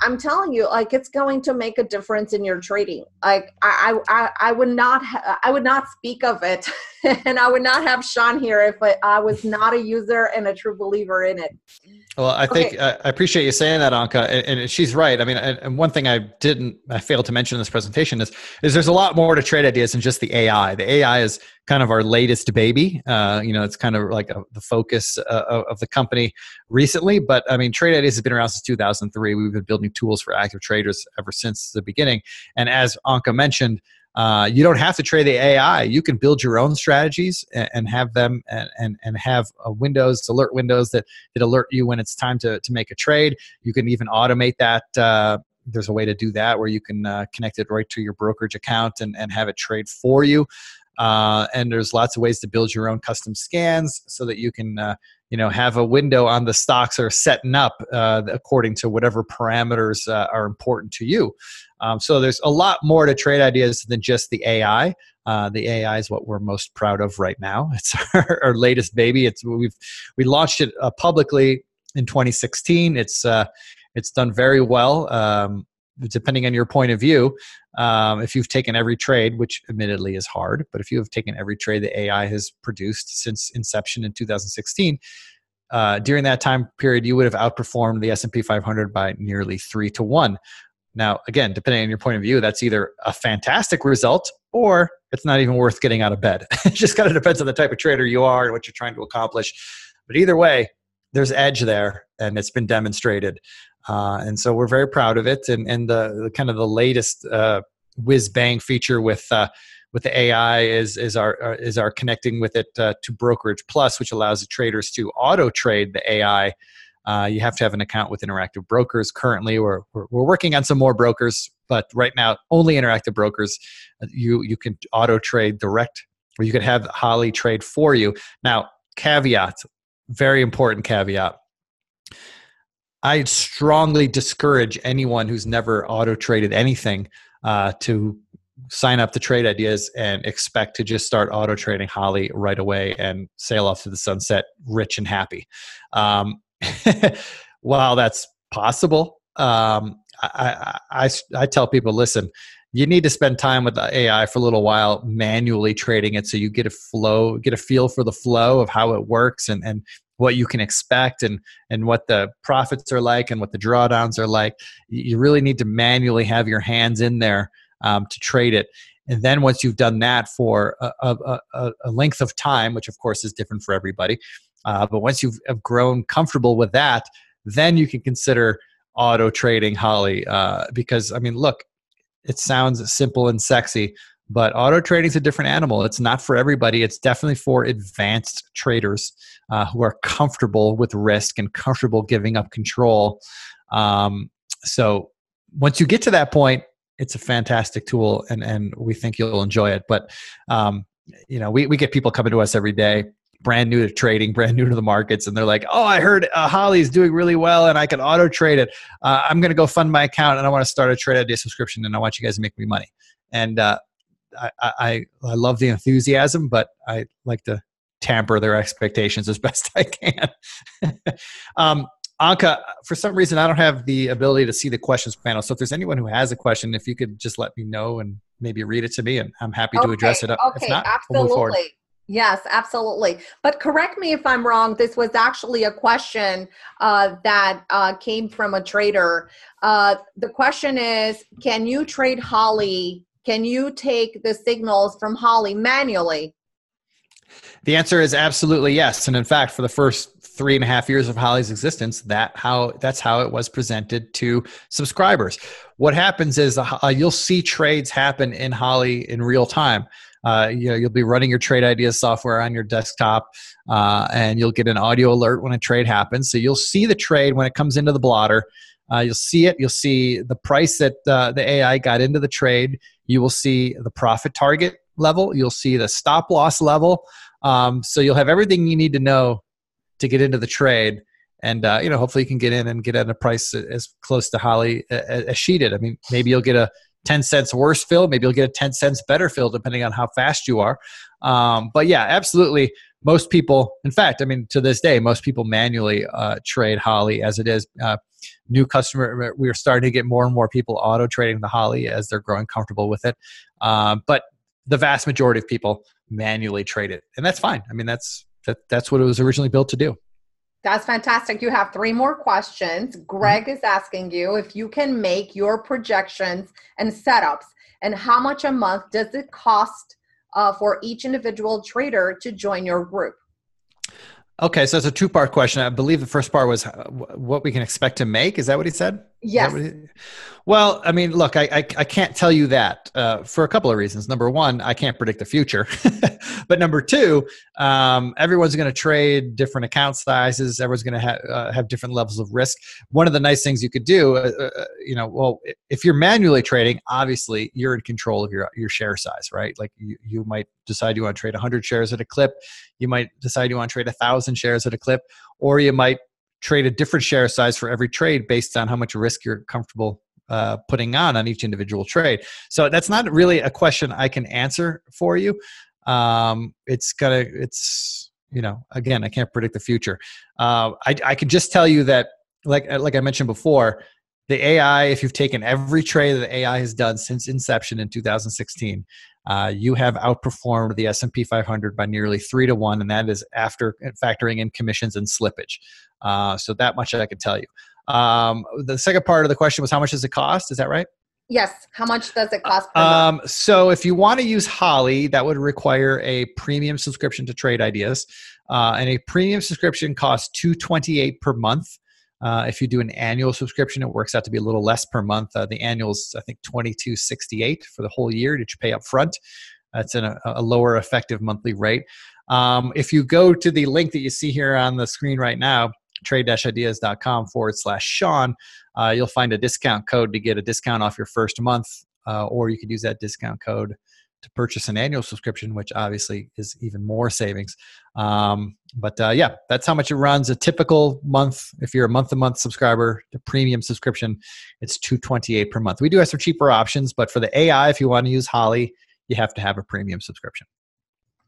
I'm telling you, like it's going to make a difference in your trading. Like I, I, I would not, ha- I would not speak of it, and I would not have Sean here if I, I was not a user and a true believer in it. Well, I think okay. uh, I appreciate you saying that, Anka, and, and she's right. I mean, and one thing I didn't, I failed to mention in this presentation is, is there's a lot more to trade ideas than just the AI. The AI is kind of our latest baby. Uh, you know, it's kind of like a, the focus uh, of the company recently. But I mean, trade ideas has been around since 2003. We've been building tools for active traders ever since the beginning. And as Anka mentioned, uh, you don't have to trade the AI. You can build your own strategies and, and have them and, and, and have windows, alert windows that, that alert you when it's time to, to make a trade. You can even automate that. Uh, there's a way to do that where you can uh, connect it right to your brokerage account and, and have it trade for you. Uh, and there's lots of ways to build your own custom scans so that you can uh, you know have a window on the stocks are setting up uh, according to whatever parameters uh, are important to you. Um, so there's a lot more to trade ideas than just the ai uh, the ai is what we're most proud of right now. It's our, our latest baby. It's we've we launched it uh, publicly in 2016 it's it's done very well. Um, depending on your point of view, um, if you've taken every trade, which admittedly is hard, but if you have taken every trade that AI has produced since inception in 2016, uh, during that time period, you would have outperformed the S&P 500 by nearly three to one. Now, again, depending on your point of view, that's either a fantastic result or it's not even worth getting out of bed. it just kind of depends on the type of trader you are and what you're trying to accomplish. But either way, there's edge there, and it's been demonstrated. Uh, and so we're very proud of it. And, and the, the kind of the latest uh, whiz bang feature with uh, with the AI is is our uh, is our connecting with it uh, to Brokerage Plus, which allows the traders to auto trade the AI. Uh, you have to have an account with Interactive Brokers. Currently, we're, we're, we're working on some more brokers, but right now only Interactive Brokers. You you can auto trade direct, or you could have Holly trade for you. Now, caveat, very important caveat I strongly discourage anyone who's never auto traded anything uh, to sign up to trade ideas and expect to just start auto trading Holly right away and sail off to the sunset rich and happy. Um, while that's possible, um, I, I, I, I tell people listen, you need to spend time with the AI for a little while, manually trading it, so you get a flow, get a feel for the flow of how it works, and and what you can expect and and what the profits are like and what the drawdowns are like. You really need to manually have your hands in there um, to trade it. And then once you've done that for a, a, a, length of time which of course is different for everybody uh, but once you've grown comfortable with that then you can consider auto trading holly uh, because i mean look it sounds simple and sexy but auto trading is a different animal. It's not for everybody. It's definitely for advanced traders uh, who are comfortable with risk and comfortable giving up control. Um, so once you get to that point, it's a fantastic tool, and and we think you'll enjoy it. But um, you know, we we get people coming to us every day brand new to trading, brand new to the markets, and they're like, "Oh, I heard uh, Holly's doing really well, and I can auto trade it. Uh, I'm going to go fund my account, and I want to start a trade idea subscription, and I want you guys to make me money." And uh, I, I, I love the enthusiasm, but I like to tamper their expectations as best I can. um, Anka, for some reason, I don't have the ability to see the questions panel. So if there's anyone who has a question, if you could just let me know and maybe read it to me, and I'm happy to address it. Okay, not, absolutely. We'll yes, absolutely. But correct me if I'm wrong. This was actually a question uh, that uh, came from a trader. Uh, the question is, can you trade Holly can you take the signals from Holly manually? The answer is absolutely yes. And in fact, for the first three and a half years of Holly's existence, that how that's how it was presented to subscribers. What happens is uh, you'll see trades happen in Holly in real time. Uh, you know, you'll be running your trade ideas software on your desktop, uh, and you'll get an audio alert when a trade happens. So you'll see the trade when it comes into the blotter. Uh, you'll see it. You'll see the price that uh, the AI got into the trade. You will see the profit target level. You'll see the stop loss level. Um, so you'll have everything you need to know to get into the trade. And uh, you know, hopefully, you can get in and get at a price as close to Holly as she did. I mean, maybe you'll get a 10 cents worse fill. Maybe you'll get a 10 cents better fill, depending on how fast you are. Um, but yeah, absolutely most people, in fact, I mean, to this day, most people manually uh, trade Holly as it is. Uh, new customer, we are starting to get more and more people auto trading the Holly as they're growing comfortable with it. Um, but the vast majority of people manually trade it, and that's fine. I mean, that's that, that's what it was originally built to do. That's fantastic. You have three more questions. Greg mm-hmm. is asking you if you can make your projections and setups, and how much a month does it cost uh, for each individual trader to join your group. Okay, so it's a two part question. I believe the first part was what we can expect to make. Is that what he said? Yes. Well, I mean, look, I, I, I can't tell you that uh, for a couple of reasons. Number one, I can't predict the future. but number two, um, everyone's going to trade different account sizes. Everyone's going to ha- uh, have different levels of risk. One of the nice things you could do, uh, uh, uh you know, well, if you're manually trading, obviously you're in control of your your share size, right? Like you, you might decide you want to trade 100 shares at a clip. You might decide you want to trade a thousand shares at a clip, or you might trade a different share size for every trade based on how much risk you're comfortable uh, putting on on each individual trade. So that's not really a question I can answer for you. Um, it's gonna, it's you know, again, I can't predict the future. Uh, I I can just tell you that, like like I mentioned before, the AI. If you've taken every trade that AI has done since inception in 2016, uh, you have outperformed the S&P 500 by nearly three to one, and that is after factoring in commissions and slippage. Uh, so that much I can tell you. Um, the second part of the question was how much does it cost? Is that right? Yes. How much does it cost? Um, so if you want to use Holly, that would require a premium subscription to Trade Ideas, uh, and a premium subscription costs two twenty eight per month. Uh, if you do an annual subscription, it works out to be a little less per month. Uh, the annual's I think twenty two sixty eight for the whole year that you pay up front. That's a, a lower effective monthly rate. Um, if you go to the link that you see here on the screen right now, trade-ideas.com forward slash Sean, uh, you'll find a discount code to get a discount off your first month, uh, or you could use that discount code to purchase an annual subscription, which obviously is even more savings. Um, but uh, yeah, that's how much it runs. A typical month, if you're a month-to-month subscriber, the premium subscription, it's two twenty-eight per month. We do have some cheaper options, but for the AI, if you want to use Holly, you have to have a premium subscription.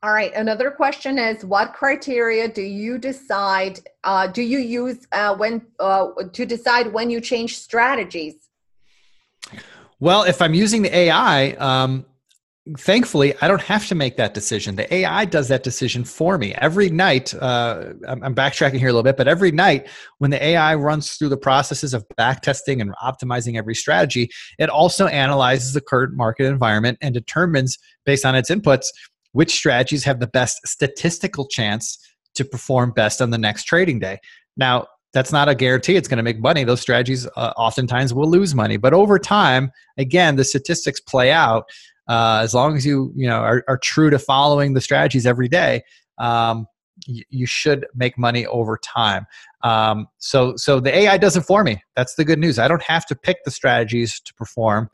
All right. Another question is, what criteria do you decide? Uh, do you use uh, when uh, to decide when you change strategies? Well, if I'm using the AI, um, thankfully, I don't have to make that decision. The AI does that decision for me every night. Uh, I'm, backtracking here a little bit, but every night when the AI runs through the processes of backtesting and optimizing every strategy, it also analyzes the current market environment and determines based on its inputs which strategies have the best statistical chance to perform best on the next trading day. Now, that's not a guarantee it's going to make money. Those strategies uh, oftentimes will lose money, but over time, again, the statistics play out. Uh, as long as you you know are, are, true to following the strategies every day, um, y- you should make money over time. Um, so so the AI does it for me. That's the good news. I don't have to pick the strategies to perform.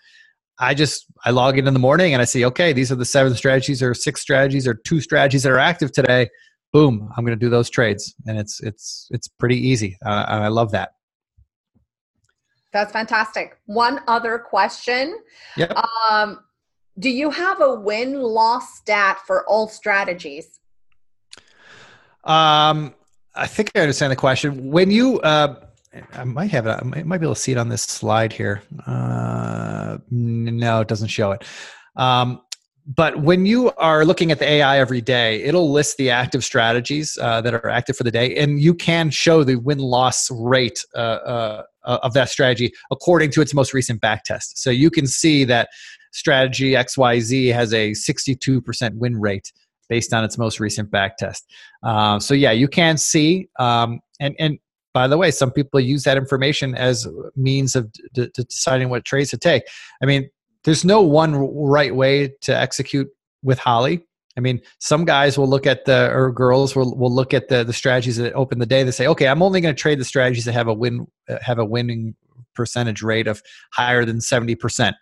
I just I log in in the morning and I see okay these are the seven strategies or six strategies or two strategies that are active today. Boom, I'm going to do those trades, and it's it's it's pretty easy, uh, and I love that. That's fantastic. One other question. Yep. Um, do you have a win loss stat for all strategies? Um, I think I understand the question. When you uh, I might have it. I might be able to see it on this slide here. Uh, no, it doesn't show it. Um, but when you are looking at the AI every day, it'll list the active strategies uh, that are active for the day, and you can show the win loss rate uh, uh, of that strategy according to its most recent back test. So you can see that strategy XYZ has a 62% win rate based on its most recent back test. Uh, so yeah, you can see, um, and and by the way, some people use that information as means of d- d- deciding what trades to take. I mean, there's no one right way to execute with Holly. I mean, some guys will look at the or girls will, will look at the the strategies that open the day. They say, okay, I'm only going to trade the strategies that have a win uh, have a winning percentage rate of higher than seventy percent,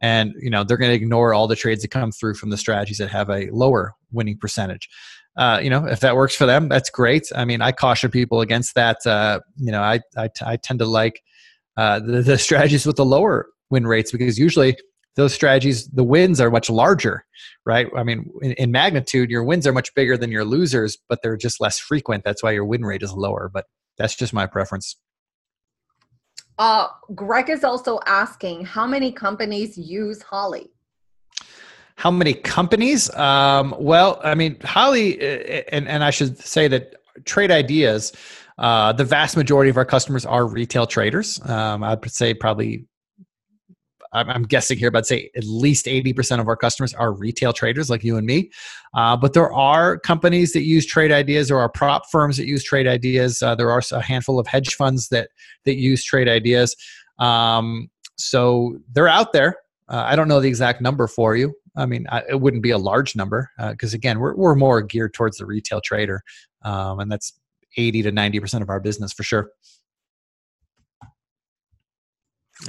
and you know they're going to ignore all the trades that come through from the strategies that have a lower winning percentage uh, you know, if that works for them, that's great. I mean, I caution people against that. Uh, you know, I, I, I tend to like uh, the, the strategies with the lower win rates because usually those strategies, the wins are much larger, right? I mean, in, in, magnitude, your wins are much bigger than your losers, but they're just less frequent. That's why your win rate is lower. But that's just my preference. Uh, Greg is also asking how many companies use Holly? How many companies? Um, well, I mean, Holly, uh, and, and I should say that Trade Ideas, uh, the vast majority of our customers are retail traders. Um, I'd say probably, I'm guessing here, but I'd say at least 80% of our customers are retail traders like you and me. Uh, but there are companies that use trade ideas. There are prop firms that use trade ideas. Uh, there are a handful of hedge funds that, that use trade ideas. Um, so they're out there. Uh, I don't know the exact number for you. I mean, I, it wouldn't be a large number because uh, again, we're we're more geared towards the retail trader, um, and that's eighty to ninety percent of our business for sure.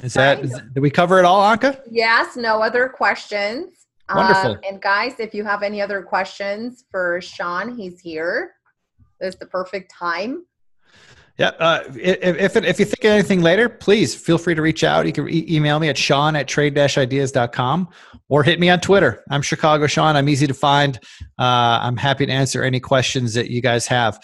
Is that is, did we cover it all, Anka? Yes. No other questions. Wonderful. Um, and guys, if you have any other questions for Sean, he's here. This is the perfect time. Yeah. Uh, if, if, if you think of anything later, please feel free to reach out. You can e- email me at Sean at trade-ideas.com or hit me on Twitter. I'm Chicago Sean. I'm easy to find. Uh, I'm happy to answer any questions that you guys have.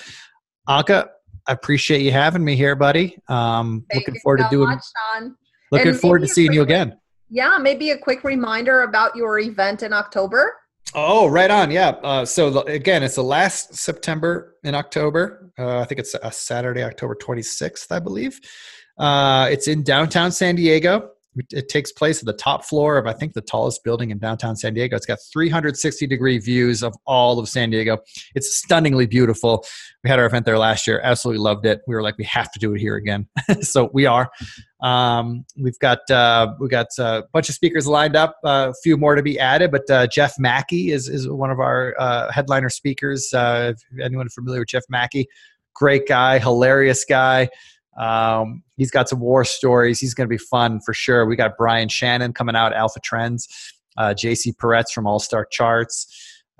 Anka, I appreciate you having me here, buddy. Um, looking forward so to doing. Much, Sean. Looking and forward to seeing you again. Yeah, maybe a quick reminder about your event in October. Oh, right on. Yeah. Uh, so the, again, it's the last September in October. Uh, I think it's a Saturday, October 26th, I believe. Uh, it's in downtown San Diego. It takes place at the top floor of, I think, the tallest building in downtown San Diego. It's got 360 degree views of all of San Diego. It's stunningly beautiful. We had our event there last year. Absolutely loved it. We were like, we have to do it here again. so we are. Um, we've got uh, we got a bunch of speakers lined up. Uh, a few more to be added, but uh, Jeff Macke is is one of our uh, headliner speakers. Uh, if anyone familiar with Jeff Macke, great guy, hilarious guy. Um, he's got some war stories. He's going to be fun for sure. We got Brian Shannon coming out, Alpha Trends, uh, JC Parets from All Star Charts.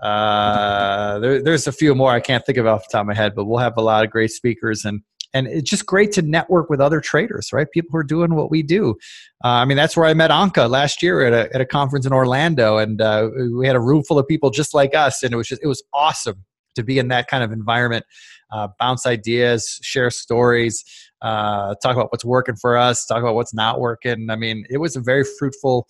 Uh, there, there's a few more I can't think of off the top of my head, but we'll have a lot of great speakers and and it's just great to network with other traders, right? People who are doing what we do. Uh, I mean, that's where I met Anka last year at a, at a conference in Orlando, and uh, we had a room full of people just like us, and it was just it was awesome to be in that kind of environment, uh, bounce ideas, share stories uh, talk about what's working for us, talk about what's not working. I mean, it was a very fruitful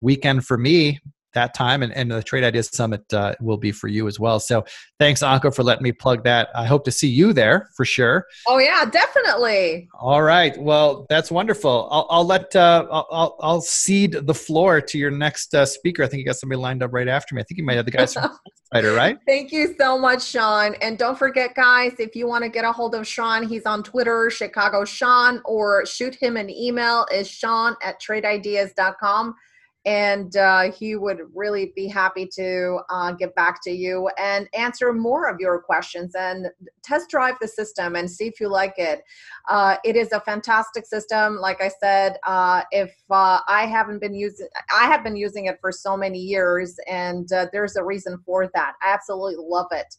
weekend for me that time and, and the trade ideas summit uh, will be for you as well. So thanks Anka for letting me plug that. I hope to see you there for sure. Oh yeah definitely. All right. Well that's wonderful. I'll, I'll let uh, I'll, I'll cede the floor to your next uh, speaker. I think you got somebody lined up right after me. I think you might have the guys from Fighter, right? Thank you so much sean. And don't forget guys if you want to get a hold of sean he's on twitter chicago sean or shoot him an email is sean at tradeideas.com and uh, he would really be happy to uh, get back to you and answer more of your questions and test drive the system and see if you like it. Uh, it is a fantastic system. Like I said, uh, if uh, I haven't been using, I have been using it for so many years, and uh, there's a reason for that. I absolutely love it.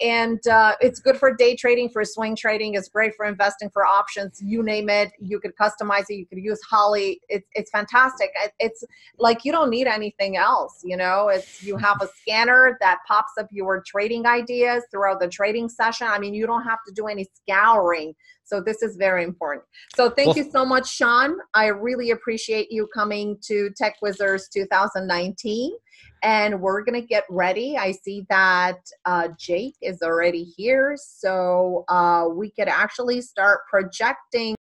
and it's good for day trading, for swing trading. It's great for investing, for options. You name it. You could customize it. You could use Holly. It's it's fantastic. It's like you don't need anything else you know? It's you have a scanner that pops up your trading ideas throughout the trading session. I mean you don't have to do any scouring so this is very important. So thank well, you so much sean. I really appreciate you coming to tech wizards 2019 and we're gonna get ready. I see that uh, jake is already here so uh, we could actually start projecting